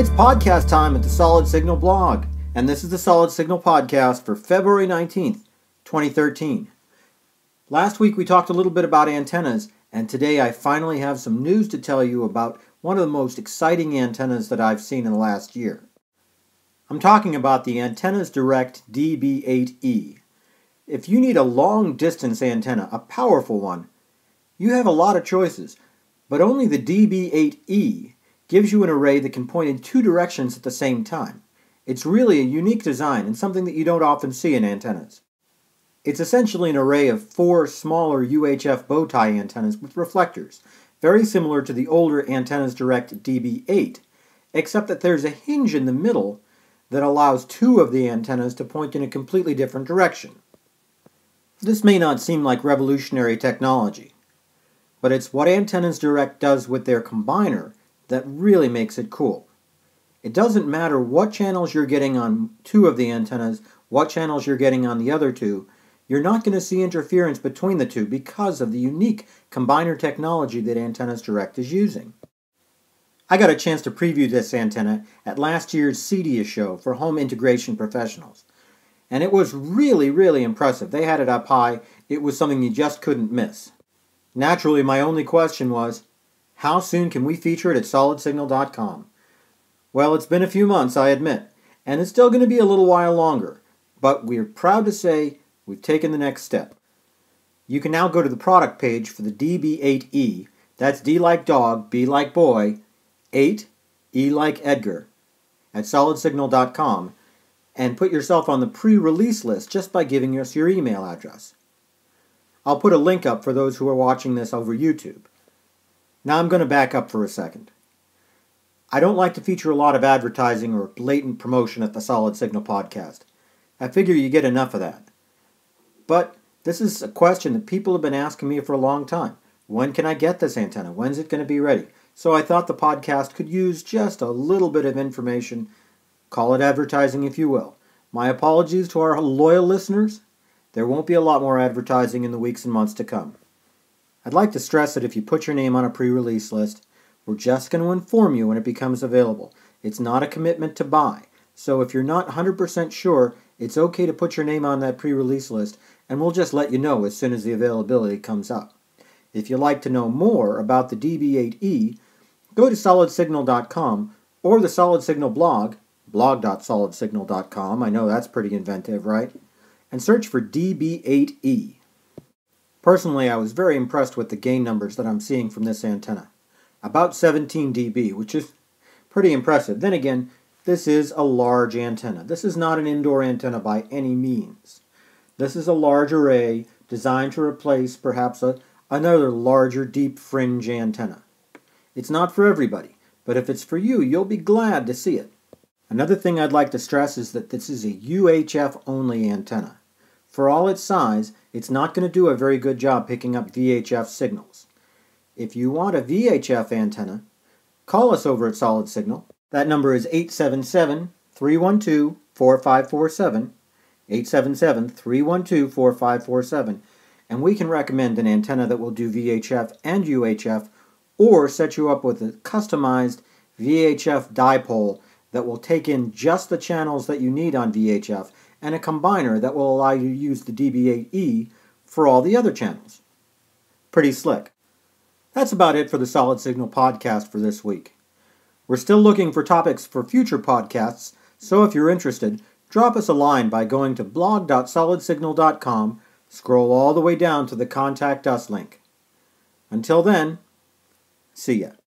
It's podcast time at the Solid Signal blog, and this is the Solid Signal podcast for February 19th, 2013. Last week we talked a little bit about antennas, and today I finally have some news to tell you about one of the most exciting antennas that I've seen in the last year. I'm talking about the Antennas Direct DB8E. If you need a long distance antenna, a powerful one, you have a lot of choices, but only the DB8E gives you an array that can point in two directions at the same time. It's really a unique design and something that you don't often see in antennas. It's essentially an array of four smaller UHF bow tie antennas with reflectors, very similar to the older Antennas Direct DB8, except that there's a hinge in the middle that allows two of the antennas to point in a completely different direction. This may not seem like revolutionary technology, but it's what Antennas Direct does with their combiner that really makes it cool. It doesn't matter what channels you're getting on two of the antennas, what channels you're getting on the other two, you're not going to see interference between the two because of the unique combiner technology that Antennas Direct is using. I got a chance to preview this antenna at last year's CEDIA show for home integration professionals. And it was really, really impressive. They had it up high. It was something you just couldn't miss. Naturally, my only question was, how soon can we feature it at solidsignal.com? Well, it's been a few months, I admit, and it's still going to be a little while longer, but we're proud to say we've taken the next step. You can now go to the product page for the DB8E, that's D like dog, B like boy, 8, E like Edgar, at solidsignal.com and put yourself on the pre release list just by giving us your email address. I'll put a link up for those who are watching this over YouTube. Now I'm going to back up for a second. I don't like to feature a lot of advertising or blatant promotion at the Solid Signal podcast. I figure you get enough of that. But this is a question that people have been asking me for a long time. When can I get this antenna? When's it going to be ready? So I thought the podcast could use just a little bit of information. Call it advertising if you will. My apologies to our loyal listeners. There won't be a lot more advertising in the weeks and months to come. I'd like to stress that if you put your name on a pre release list, we're just going to inform you when it becomes available. It's not a commitment to buy. So if you're not 100% sure, it's okay to put your name on that pre release list, and we'll just let you know as soon as the availability comes up. If you'd like to know more about the DB8E, Go to solidsignal.com or the Solid Signal blog, blog.solidsignal.com. I know that's pretty inventive, right? And search for DB8E. Personally, I was very impressed with the gain numbers that I'm seeing from this antenna. About 17 dB, which is pretty impressive. Then again, this is a large antenna. This is not an indoor antenna by any means. This is a large array designed to replace perhaps a, another larger deep fringe antenna. It's not for everybody, but if it's for you, you'll be glad to see it. Another thing I'd like to stress is that this is a UHF only antenna. For all its size, it's not going to do a very good job picking up VHF signals. If you want a VHF antenna, call us over at Solid Signal. That number is 877 312 4547. 877 312 4547. And we can recommend an antenna that will do VHF and UHF or set you up with a customized VHF dipole that will take in just the channels that you need on VHF and a combiner that will allow you to use the DB8E for all the other channels. Pretty slick. That's about it for the Solid Signal podcast for this week. We're still looking for topics for future podcasts, so if you're interested, drop us a line by going to blog.solidsignal.com, scroll all the way down to the Contact Us link. Until then, See ya.